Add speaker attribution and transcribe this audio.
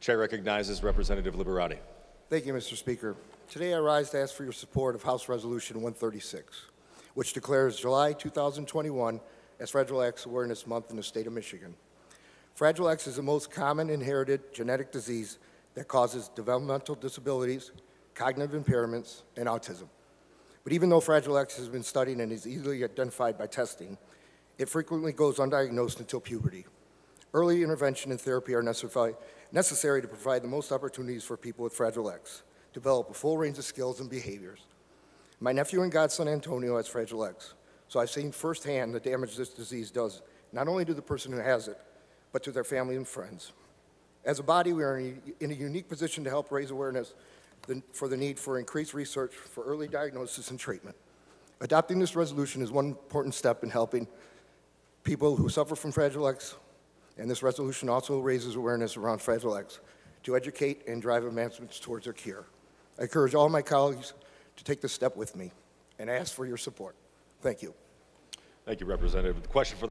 Speaker 1: Chair recognizes Representative Liberati.
Speaker 2: Thank you, Mr. Speaker. Today I rise to ask for your support of House Resolution 136, which declares July 2021 as Fragile X Awareness Month in the state of Michigan. Fragile X is the most common inherited genetic disease that causes developmental disabilities, cognitive impairments, and autism. But even though Fragile X has been studied and is easily identified by testing, it frequently goes undiagnosed until puberty. Early intervention and therapy are necessary to provide the most opportunities for people with Fragile X, to develop a full range of skills and behaviors. My nephew and godson Antonio has Fragile X, so I've seen firsthand the damage this disease does, not only to the person who has it, but to their family and friends. As a body, we are in a unique position to help raise awareness for the need for increased research for early diagnosis and treatment. Adopting this resolution is one important step in helping people who suffer from Fragile X, and this resolution also raises awareness around Fragile X to educate and drive advancements towards their cure. I encourage all my colleagues to take this step with me and ask for your support. Thank you.
Speaker 1: Thank you, Representative. The question for